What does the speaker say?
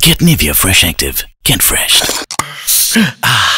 Get Nivea Fresh Active. Get fresh. ah.